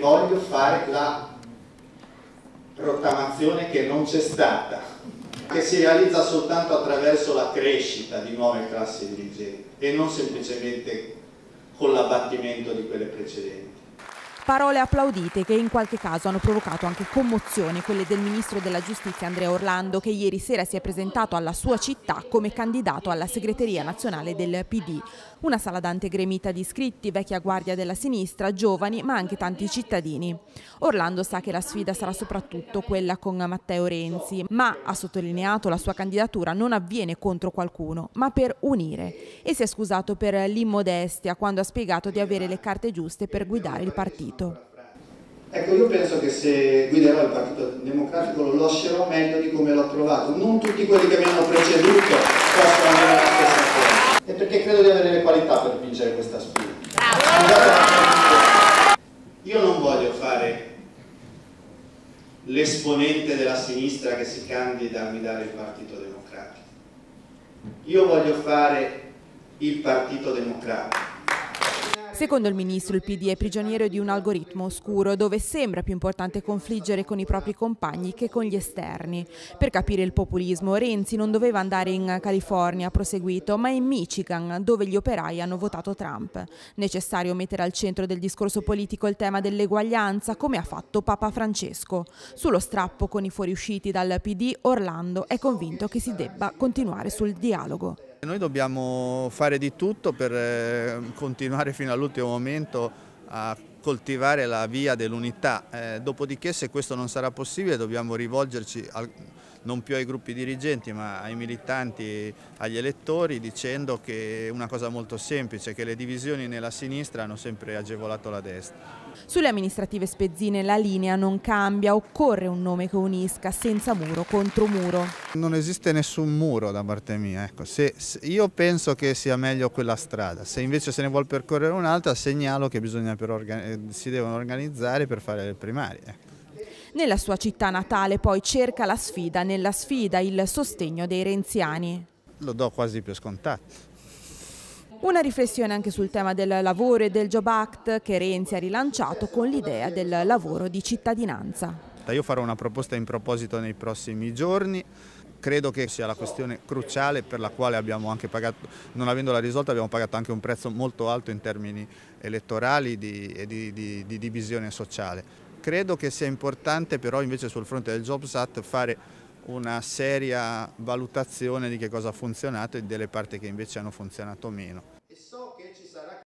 Voglio fare la rottamazione che non c'è stata, che si realizza soltanto attraverso la crescita di nuove classi dirigenti e non semplicemente con l'abbattimento di quelle precedenti. Parole applaudite che in qualche caso hanno provocato anche commozione, quelle del ministro della giustizia Andrea Orlando che ieri sera si è presentato alla sua città come candidato alla segreteria nazionale del PD. Una sala dante gremita di iscritti, vecchia guardia della sinistra, giovani ma anche tanti cittadini. Orlando sa che la sfida sarà soprattutto quella con Matteo Renzi, ma ha sottolineato la sua candidatura non avviene contro qualcuno, ma per unire. E si è scusato per l'immodestia quando ha spiegato di avere le carte giuste per guidare il partito partito? Ecco, io penso che se guiderò il Partito Democratico lo lascerò meglio di come l'ho trovato. Non tutti quelli che mi hanno preceduto possono avere la stessa cosa. E perché credo di avere le qualità per vincere questa sfida. Io non voglio fare l'esponente della sinistra che si candida a guidare il Partito Democratico. Io voglio fare il Partito Democratico Secondo il ministro il PD è prigioniero di un algoritmo oscuro dove sembra più importante confliggere con i propri compagni che con gli esterni. Per capire il populismo Renzi non doveva andare in California, ha proseguito, ma in Michigan dove gli operai hanno votato Trump. Necessario mettere al centro del discorso politico il tema dell'eguaglianza come ha fatto Papa Francesco. Sullo strappo con i fuoriusciti dal PD Orlando è convinto che si debba continuare sul dialogo. Noi dobbiamo fare di tutto per eh, continuare fino all'ultimo momento a coltivare la via dell'unità, eh, dopodiché se questo non sarà possibile dobbiamo rivolgerci al, non più ai gruppi dirigenti ma ai militanti, agli elettori dicendo che è una cosa molto semplice, che le divisioni nella sinistra hanno sempre agevolato la destra. Sulle amministrative spezzine la linea non cambia, occorre un nome che unisca senza muro contro muro. Non esiste nessun muro da parte mia, ecco. se, se io penso che sia meglio quella strada, se invece se ne vuole percorrere un'altra segnalo che bisogna però si devono organizzare per fare le primarie. Nella sua città natale poi cerca la sfida, nella sfida il sostegno dei renziani. Lo do quasi per scontato. Una riflessione anche sul tema del lavoro e del Job Act che Renzi ha rilanciato con l'idea del lavoro di cittadinanza. Io farò una proposta in proposito nei prossimi giorni, credo che sia la questione cruciale per la quale abbiamo anche pagato, non avendola risolta abbiamo pagato anche un prezzo molto alto in termini elettorali e di, di, di divisione sociale. Credo che sia importante però invece sul fronte del Jobs Act fare una seria valutazione di che cosa ha funzionato e delle parti che invece hanno funzionato meno.